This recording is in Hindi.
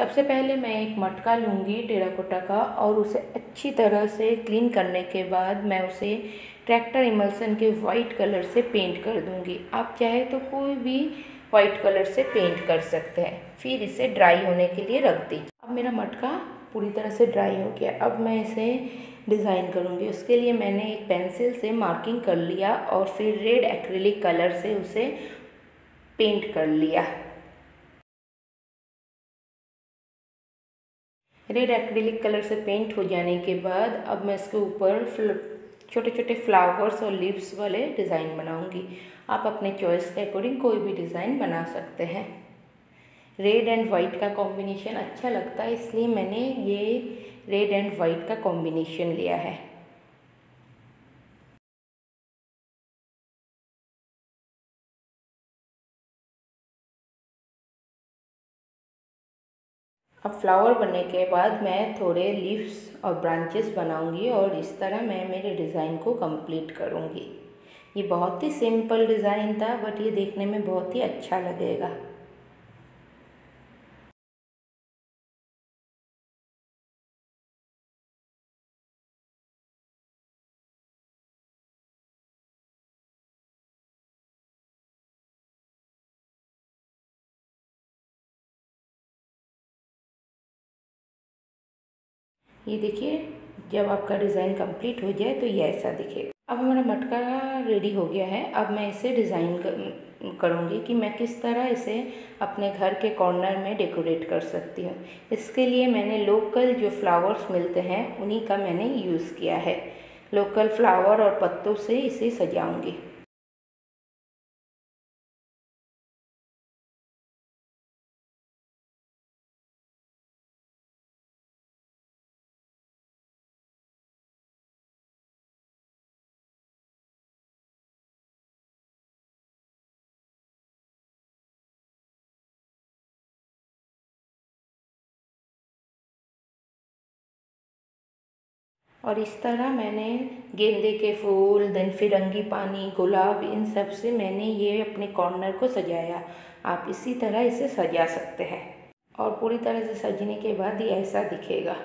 सबसे पहले मैं एक मटका लूँगी टेराकोटा का और उसे अच्छी तरह से क्लीन करने के बाद मैं उसे ट्रैक्टर इमल्सन के वाइट कलर से पेंट कर दूँगी। आप चाहे तो कोई भी वाइट कलर से पेंट कर सकते हैं। फिर इसे ड्राई होने के लिए रख दीजिए। अब मेरा मटका पूरी तरह से ड्राई हो गया। अब मैं इसे डिज़ाइन करूँगी। उसके लिए मैंने एक पेंसिल से मार्किंग कर लिया और फिर रेड एक्रिलिक कलर से उसे पेंट कर लिया। रेड एक्रिलिक कलर से पेंट हो जाने के बाद अब मैं इसके ऊपर छोटे छोटे फ्लावर्स और लीव्स वाले डिज़ाइन बनाऊँगी। आप अपने चॉइस के अकॉर्डिंग कोई भी डिज़ाइन बना सकते हैं। रेड एंड वाइट का कॉम्बिनेशन अच्छा लगता है, इसलिए मैंने ये रेड एंड वाइट का कॉम्बिनेशन लिया है। अब फ्लावर बनने के बाद मैं थोड़े लीव्स और ब्रांचेस बनाऊँगी और इस तरह मैं मेरे डिज़ाइन को कंप्लीट करूँगी। ये बहुत ही सिंपल डिज़ाइन था बट ये देखने में बहुत ही अच्छा लगेगा। ये देखिए, जब आपका डिज़ाइन कंप्लीट हो जाए तो ये ऐसा दिखेगा अब हमारा मटका रेडी हो गया है। अब मैं इसे डिज़ाइन करूँगी कि मैं किस तरह इसे अपने घर के कॉर्नर में डेकोरेट कर सकती हूँ। इसके लिए मैंने लोकल जो फ्लावर्स मिलते हैं, उन्हीं का मैंने यूज़ किया है। लोकल फ्लावर और पत्तों से इसे सजाऊँगी। और इस तरह मैंने गेंदे के फूल देन फिरंगी पानी, गुलाब, इन सबसे मैंने ये अपने कॉर्नर को सजाया। आप इसी तरह इसे सजा सकते हैं। और पूरी तरह से सजने के बाद ये ऐसा दिखेगा।